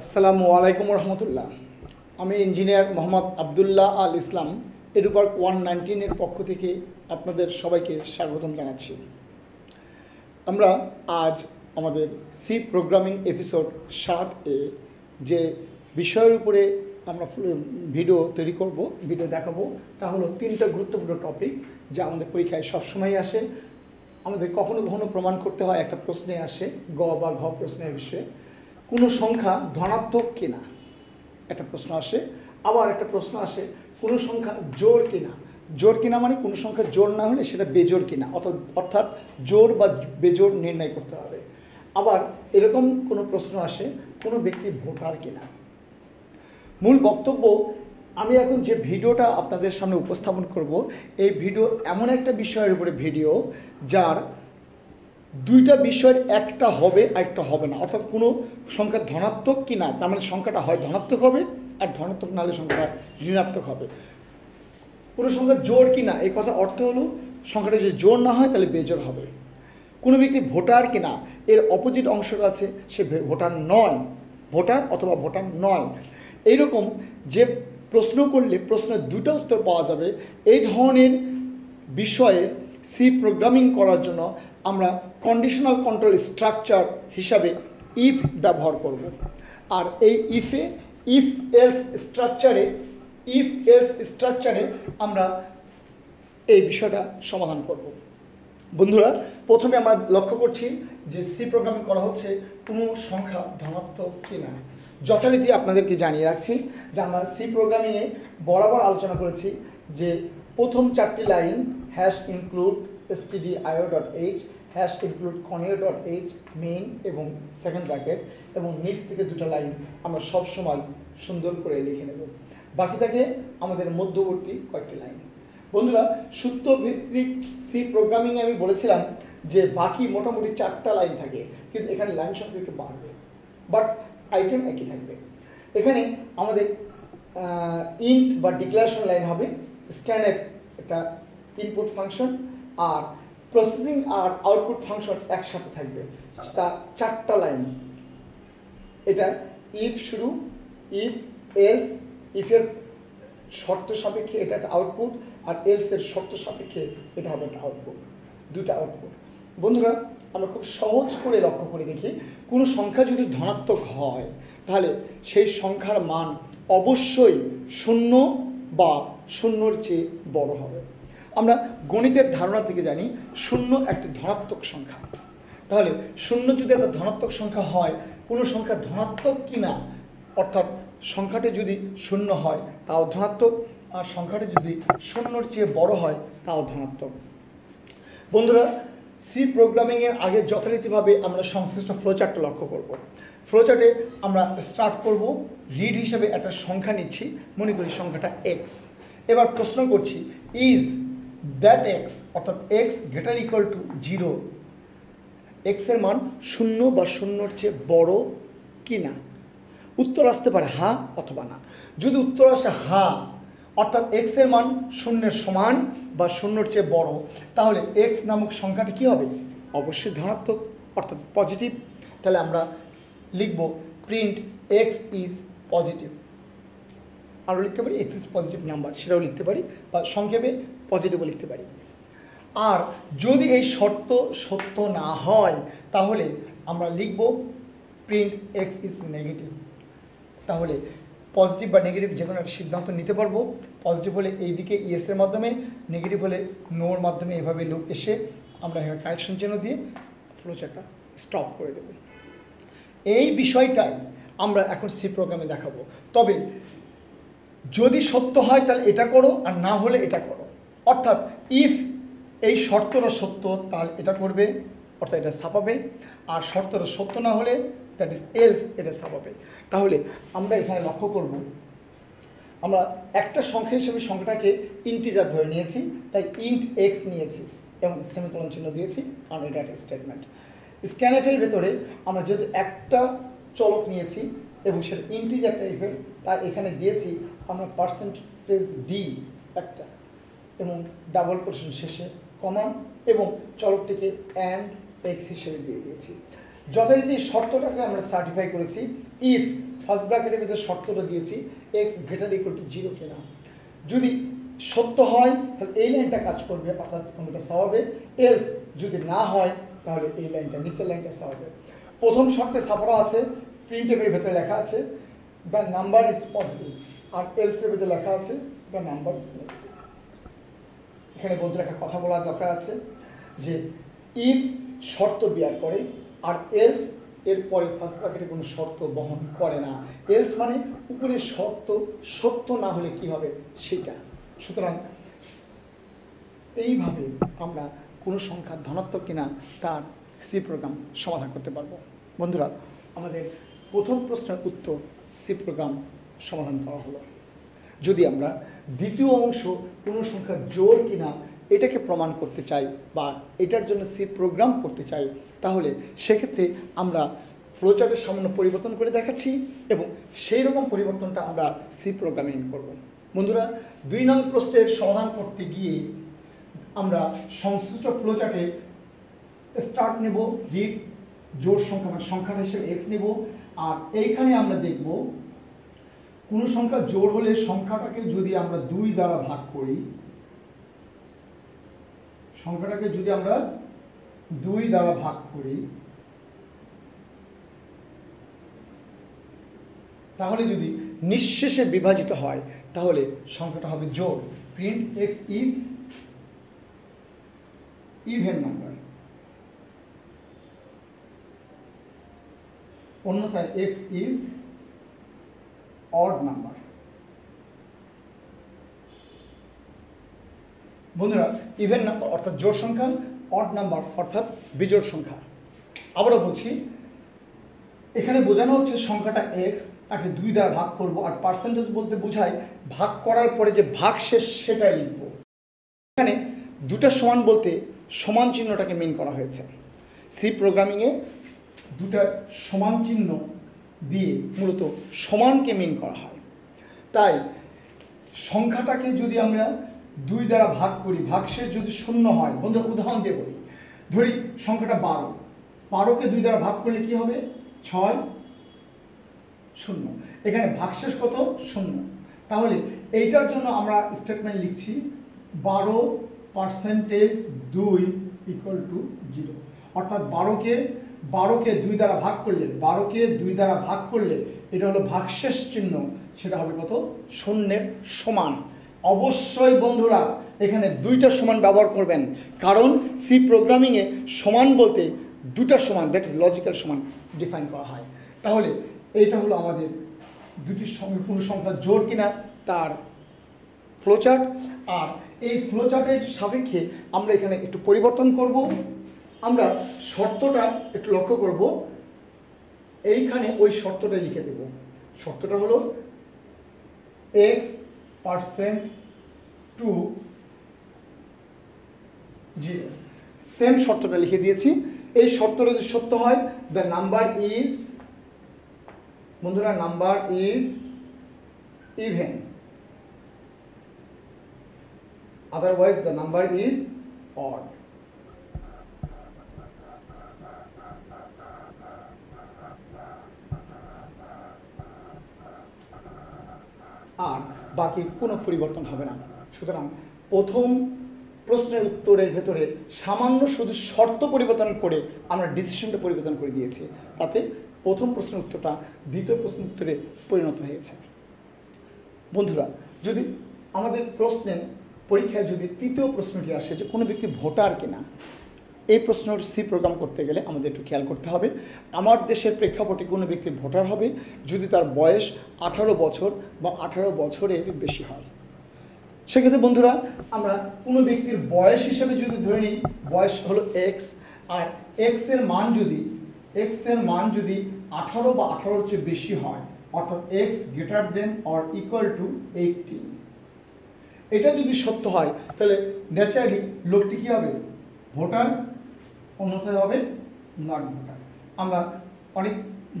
আসসালামু আলাইকুম রহমতুল্লাহ। আমি ইঞ্জিনিয়ার মোহাম্মদ আবদুল্লাহ আল ইসলাম, এডুপার্ক ওয়ান নাইনটিনের পক্ষ থেকে আপনাদের সবাইকে স্বাগতম জানাচ্ছি। আমরা আজ আমাদের সি প্রোগ্রামিং এপিসোড সাত এ যে বিষয়ের উপরে আমরা ভিডিও তৈরি করব, ভিডিও দেখাবো, তা হলো তিনটা গুরুত্বপূর্ণ টপিক যা আমাদের পরীক্ষায় সবসময় আসে। আমাদের কখনো কখনো প্রমাণ করতে হয় একটা প্রশ্নে আসে, গ বা ঘ প্রশ্নের বিষয়ে। কোনো সংখ্যা ধনাত্মক কিনা? একটা প্রশ্ন আসে। আবার একটা প্রশ্ন আসে, কোনো সংখ্যা জোর কিনা? জোর কিনা মানে কোনো সংখ্যা জোর না হলে সেটা বেজোর কিনা? অর্থাৎ অর্থাৎ জোর বা বেজোর নির্ণয় করতে হবে। আবার এরকম কোনো প্রশ্ন আসে, কোনো ব্যক্তি ভোটার কিনা? মূল বক্তব্য, আমি এখন যে ভিডিওটা আপনাদের সামনে উপস্থাপন করব, এই ভিডিও এমন একটা বিষয়ের উপরে ভিডিও যার দুইটা বিষয়ের একটা হবে একটা হবে না। অর্থাৎ কোনো সংখ্যা ধনাত্মক কি না, তার মানে সংখ্যাটা হয় ধনাত্মক হবে, আর ধনাত্মক না হলে সংখ্যাটা ঋণাত্মক হবে। কোনো সংখ্যা জোর কি না, এই কথা অর্থ হলো সংখ্যাটা যদি জোর না হয়, তাহলে বেজোর হবে। কোনো ব্যক্তি ভোটার কি না, এর অপোজিট অংশটা আছে, সে ভোটার নয়, ভোটার অথবা ভোটার নয়। এইরকম যে প্রশ্ন করলে প্রশ্নের দুটো উত্তর পাওয়া যাবে, এই ধরনের বিষয়ে সি প্রোগ্রামিং করার জন্য আমরা কন্ডিশনাল কন্ট্রোল স্ট্রাকচার হিসাবে ইফ ব্যবহার করব। আর এই ইফে ইফ এলস স্ট্রাকচারে ইফ এলস স্ট্রাকচারে আমরা এই বিষয়টা সমাধান করব। বন্ধুরা, প্রথমে আমরা লক্ষ্য করছি যে সি প্রোগ্রামিং করা হচ্ছে কোনো সংখ্যা ধনাত্মক কি কিনা। যথারীতি আপনাদেরকে জানিয়ে রাখছি যে আমরা সি প্রোগ্রামিংয়ে বরাবর আলোচনা করেছি যে প্রথম চারটি line hash include H hash include H main এবং সেকেন্ড ব্র্যাকেট এবং নিচ থেকে দুটো লাইন আমরা সব সময় সুন্দর করে লিখে নেব। বাকি থাকে আমাদের মধ্যবর্তী কয়েকটি লাইন বন্ধুরা সূত্র ভিত্তিক সি প্রোগ্রামিং আমি বলেছিলাম যে বাকি মোটামুটি চারটা লাইন থাকে, কিন্তু এখানে লাইন সংখ্যা একটু বাড়বে। বাট আইটেম একই থাকবে। এখানে আমাদের ইন্ট বা ডিক্লারেশন লাইন হবে। স্ক্যানের একটা ইনপুট ফাংশন আর প্রসেসিং আর আউটপুট ফাংশন একসাথে থাকবে। তা চারটা লাইন এটা ইফ শুরু ইফ এলস ইফের শর্ত সাপেক্ষে এটা একটা আউটপুট আর এলসের শর্ত সাপেক্ষে এটা হবে একটা আউটপুট দুটা আউটপুট বন্ধুরা, আমরা খুব সহজ করে লক্ষ্য করে দেখি, কোনো সংখ্যা যদি ধনাত্মক হয়, তাহলে সেই সংখ্যার মান অবশ্যই শূন্য বা শূন্যর চেয়ে বড় হবে। আমরা গণিতের ধারণা থেকে জানি শূন্য একটি ধনাত্মক সংখ্যা। তাহলে শূন্য যদি একটা ধনাত্মক সংখ্যা হয়, কোনো সংখ্যা ধনাত্মক কি না অর্থাৎ সংখ্যাটি যদি শূন্য হয়, তাও ধনাত্মক, আর সংখ্যাটি যদি শূন্যর চেয়ে বড় হয়, তাও ধনাত্মক। বন্ধুরা সি প্রোগ্রামিংয়ের আগে যথারীতিভাবে আমরা সংশ্লিষ্ট ফ্লোচার্টটা লক্ষ্য করব। ফ্লোচার্টে আমরা স্টার্ট করব রিড হিসেবে একটা সংখ্যা নিচ্ছি, মনে করি সংখ্যাটা এক্স এবার প্রশ্ন করছি ইজ দ্যাট এক্স অর্থাৎ X greater equal to zero এক্সের মান শূন্য বা শূন্যর চেয়ে বড় কি না উত্তর আসতে পারে হা অথবা না। যদি উত্তর আসে হা, অর্থাৎ এক্সের মান শূন্যের সমান বা শূন্যর চেয়ে বড়, তাহলে এক্স নামক সংখ্যাটি কী হবে? অবশ্যই ধনাত্মক, অর্থাৎ পজিটিভ তাহলে আমরা লিখব প্রিন্ট এক্স ইজ পজিটিভ আরও লিখতে পারি এক্স ইজ পজিটিভ নাম্বার সেটাও লিখতে পারি বা সংক্ষেপে পজিটিভও লিখতে পারি। আর যদি এই শর্ত সত্য না হয়, তাহলে আমরা লিখব প্রিন্ট এক্স ইজ নেগেটিভ তাহলে পজিটিভ বা নেগেটিভ যে কোনো একটা সিদ্ধান্ত নিতে পারব। পজিটিভ হলে এই দিকে ইয়েসের মাধ্যমে নেগেটিভ হলে নোর মাধ্যমে এভাবে লুপ এসে আমরা এখানে কানেকশন চিহ্ন দিয়ে ফ্লোচারটা স্টপ করে দেব। এই বিষয়টাই আমরা এখন সি প্রোগ্রামে দেখাবো। তবে যদি সত্য হয়, তাহলে এটা করো, আর না হলে এটা করো। অর্থাৎ ইফ এই শর্তটা সত্য, তাহলে এটা করবে, অর্থাৎ এটা ছাপাবে। আর শর্তটা সত্য না হলে দ্যাট ইজ এলস এটা ছাপাবে। তাহলে আমরা এখানে লক্ষ্য করব, আমরা একটা সংখ্যা হিসেবে সংখ্যাটাকে ইন্টিজার ধরে নিয়েছি, তাই ইন্ট এক্স নিয়েছি, এবং সেমিকোলন চিহ্ন দিয়েছি, কারণ এটা একটা স্টেটমেন্ট স্ক্যানএফের ভেতরে আমরা যেহেতু একটা চলক নিয়েছি, এবং সেটা ইন্টিজার টাইপের তাই এখানে দিয়েছি আমরা পার্সেন্টেজ ডি একটা এবং ডাবল কোটেশন শেষে কমা এবং চলকটিকে অ্যান্ড এক্স হিসেবে দিয়ে দিয়েছি। যথারীতি শর্তটাকে আমরা সার্টিফাই করেছি। ইফ ফার্স্ট ব্র্যাকেটের ভিতরে শর্তটা দিয়েছি X greater equal to zero কেনা। যদি সত্য হয়, তাহলে এই লাইনটা কাজ করবে, অর্থাৎ অঙ্কটা স্বভাবে এলস যদি না হয়, তাহলে এই লাইনটা, নিচের লাইনটা স্বভাবে প্রথম শর্তে ছাপড়া আছে প্রিন্টের ভেতরে লেখা আছে দ্য নাম্বার ইজ পজিটিভ আর এলসের ভেতরে লেখা আছে দ্য নাম্বার ইজ এখানে বন্ধুরা একটা কথা বলার দরকার আছে, যে ইফ শর্ত বিয়ার করে, আর এলস এর পরে ফার্স্ট ব্র্যাকেটে কোনো শর্ত বহন করে না। এলস মানে উপরের শর্ত সত্য না হলে কি হবে? সেটা। সুতরাং এইভাবে আমরা কোনো সংখ্যা ধনাত্মক কিনা, তার সি প্রোগ্রাম সমাধান করতে পারব। বন্ধুরা, আমাদের প্রথম প্রশ্নের উত্তর সি প্রোগ্রাম সমাধান করা হলো। যদি আমরা দ্বিতীয় অংশ কোনো সংখ্যা জোর কিনা এটাকে প্রমাণ করতে চাই বা এটার জন্য সি প্রোগ্রাম করতে চাই, তাহলে সেক্ষেত্রে আমরা ফ্লোচার্টের সামান্য পরিবর্তন করে দেখাচ্ছি এবং সেই রকম পরিবর্তনটা আমরা সি প্রোগ্রামিং করব। বন্ধুরা, দুই নং প্রশ্নের সমাধান করতে গিয়ে আমরা সংশ্লিষ্ট ফ্লোচার্টে স্টার্ট নেব রিড জোর সংখ্যা মানে সংখ্যাটা হিসেবে এক্স নেব, আর এইখানে আমরা দেখব কোনো সংখ্যা জোর হলে সংখ্যাটাকে যদি আমরা দুই দ্বারা ভাগ করি, সংখ্যাটাকে যদি আমরা দুই দ্বারা ভাগ করি, তাহলে যদি নিঃশেষে বিভাজিত হয়, তাহলে সংখ্যাটা হবে জোর print X is even number অন্যথায় এক্স ইজ অড নাম্বার বন্ধুরা ইভেন নাম্বার অর্থাৎ জোড় সংখ্যা অড নাম্বার অর্থাৎ বিজোড় সংখ্যা। আবারও বলছি, এখানে বোঝানো হচ্ছে সংখ্যাটা এক্স তাকে দুই দ্বারা ভাগ করব, আর পার্সেন্টেজ বলতে বোঝায় ভাগ করার পরে যে ভাগ শেষ সেটাই লিখব। এখানে দুটা সমান বলতে সমান চিহ্নটাকে মেন করা হয়েছে। সি প্রোগ্রামিংয়ে দুটা সমান চিহ্ন দিয়ে মূলত সমানকে মেন করা হয়। তাই সংখ্যাটাকে যদি আমরা দুই দ্বারা ভাগ করি, ভাগশেষ যদি শূন্য হয়, বন্ধুরা উদাহরণ দিয়ে বলি, ধরি সংখ্যাটা বারো। বারোকে দুই দ্বারা ভাগ করলে কি হবে? ছয় শূন্য। এখানে ভাগশেষ কত? শূন্য। তাহলে এইটার জন্য আমরা স্টেটমেন্ট লিখছি, বারো পার্সেন্টেজ দুই ইকুয়াল টু জিরো অর্থাৎ বারোকে বারোকে দুই দ্বারা ভাগ করলে বারোকে দুই দ্বারা ভাগ করলে এটা হলো ভাগশেষ চিহ্ন, সেটা হবে কত? শূন্যের সমান। অবশ্যই বন্ধুরা, এখানে দুইটা সমান ব্যবহার করবেন। কারণ সি প্রোগ্রামিংয়ে সমান বলতে দুটা সমান দ্যাট ইজ লজিক্যাল সমান ডিফাইন করা হয়। তাহলে এইটা হলো আমাদের দুটি সঙ্গে কোনো সংখ্যা জোর কিনা তার ফ্লোচার্ট আর এই ফ্লোচার্টের সাপেক্ষে আমরা এখানে একটু পরিবর্তন করব। আমরা শর্তটা একটু লক্ষ্য করব। এইখানে ওই শর্তটা লিখে দেব। শর্তটা হলো X percent two zero same শর্তটা লিখে দিয়েছি। এই শর্তটা যদি সত্য হয় দ্য নাম্বার ইজ বন্ধুরা number is even otherwise, the number is odd আর বাকি কোনো পরিবর্তন হবে না। সুতরাং প্রথম প্রশ্নের উত্তরের ভেতরে সামান্য শুধু শর্ত পরিবর্তন করে আমরা ডিসিশনটা পরিবর্তন করে দিয়েছি। তাতে প্রথম প্রশ্নের উত্তরটা দ্বিতীয় প্রশ্নের উত্তরে পরিণত হয়েছে। বন্ধুরা, যদি আমাদের প্রশ্নে পরীক্ষায় যদি তৃতীয় প্রশ্নটি আসে যে কোনো ব্যক্তি ভোটার কিনা এই প্রশ্নর সি প্রোগ্রাম করতে গেলে আমাদের একটু খেয়াল করতে হবে। আমার দেশের প্রেক্ষাপটে কোনো ব্যক্তি ভোটার হবে যদি তার বয়স আঠারো বছর বা আঠারো বছরের বেশি হয়। সেক্ষেত্রে বন্ধুরা, আমরা কোনো ব্যক্তির বয়স হিসেবে যদি ধরে নিই, বয়স হলো এক্স আর এক্সের মান যদি এক্সের মান যদি আঠারো বা আঠারোর চেয়ে বেশি হয়, অর্থাৎ X greater than or equal to eighteen এটা যদি সত্য হয়, তাহলে ন্যাচারালি লোকটি কী হবে? ভোটার অন্যথায় হবে নট ভোটার আমরা অনেক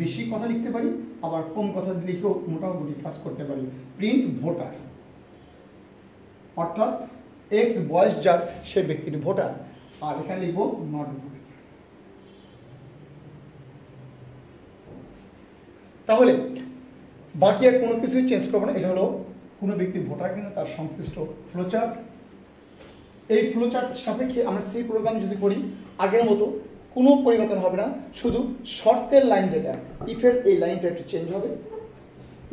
বেশি কথা লিখতে পারি, আবার কম কথা লিখেও মোটামুটি কাজ করতে পারি। প্রিন্ট ভোটার অর্থাৎ এক্স বয়স যার, সে ব্যক্তির ভোটার আর এখানে লিখব নট ভোটার তাহলে বাকি আর কোনো কিছুই চেঞ্জ করব না, এটা হলো কোনো ব্যক্তি ভোটার কিনা, তার সংশ্লিষ্ট ফ্লোচার্ট এই ফ্লোচার্ট সাপেক্ষে আমরা সি প্রোগ্রাম যদি করি, আগের মতো কোনো পরিবর্তন হবে না, শুধু শর্তের লাইন যেটা ইফের এই লাইনটা একটু চেঞ্জ হবে।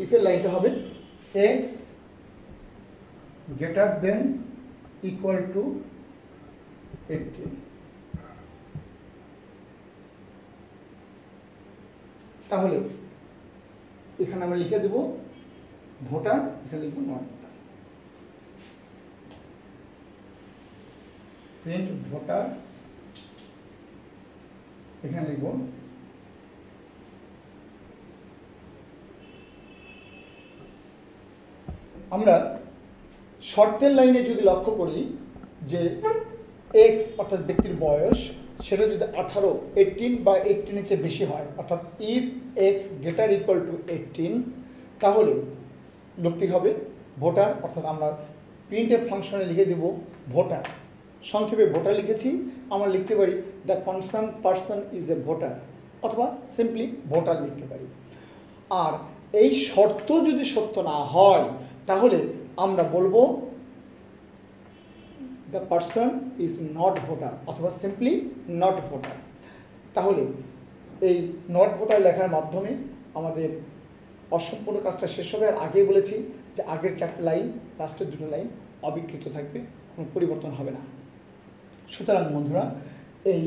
ইফের লাইনটা হবে X greater than equal to eighteen তাহলে এখানে আমরা লিখে দেব ভোটার, এখানে লিখব নন ভোটার প্রিন্ট ভোটার এখানে লিখব, আমরা শর্তের লাইনে যদি লক্ষ্য করি যে এক্স অর্থাৎ ব্যক্তির বয়স, সেটা যদি আঠারো এইটিন বা এইটিনের চেয়ে বেশি হয়, অর্থাৎ if X greater equal to eighteen তাহলে লোকটি হবে ভোটার, অর্থাৎ আমরা প্রিন্টের ফাংশনে লিখে দেব ভোটার। সংক্ষেপে ভোটার লিখেছি, আমরা লিখতে পারি the concern person is a voter অথবা সিম্পলি ভোটার লিখতে পারি। আর এই শর্ত যদি সত্য না হয়, তাহলে আমরা বলব the person is not voter অথবা সিম্পলি নট ভোটার তাহলে এই নট ভোটার লেখার মাধ্যমে আমাদের অসম্পূর্ণ কাজটা শেষ হবে। আর আগেই বলেছি যে আগের চারটে লাইন, লাস্টের দুটো লাইন অবিকৃত থাকবে, কোনো পরিবর্তন হবে না। সুতরাং বন্ধুরা, এই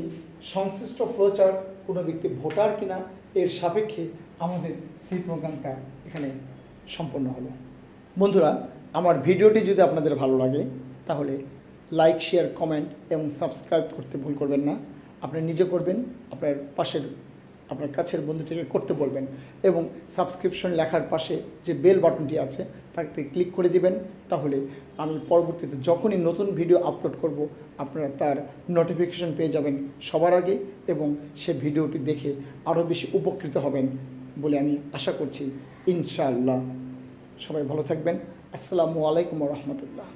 সংশ্লিষ্ট ফ্লোচার কোনো ব্যক্তি ভোটার কিনা, এর সাপেক্ষে আমাদের সেই প্রোগ্রামটা এখানে সম্পন্ন হলো। বন্ধুরা, আমার ভিডিওটি যদি আপনাদের ভালো লাগে, তাহলে লাইক শেয়ার কমেন্ট এবং সাবস্ক্রাইব করতে ভুল করবেন না। আপনি নিজে করবেন, আপনার পাশের আপনার কাছের বন্ধুটিকে করতে বলবেন এবং সাবস্ক্রিপশন লেখার পাশে যে বেল বাটনটি আছে, তাতে ক্লিক করে দিবেন। তাহলে আমি পরবর্তীতে যখনই নতুন ভিডিও আপলোড করব, আপনারা তার নোটিফিকেশন পেয়ে যাবেন সবার আগে এবং সে ভিডিওটি দেখে আরও বেশি উপকৃত হবেন বলে আমি আশা করছি। ইনশাআল্লাহ। সবাই ভালো থাকবেন। আসসালামু আলাইকুম রহমতুল্লাহ।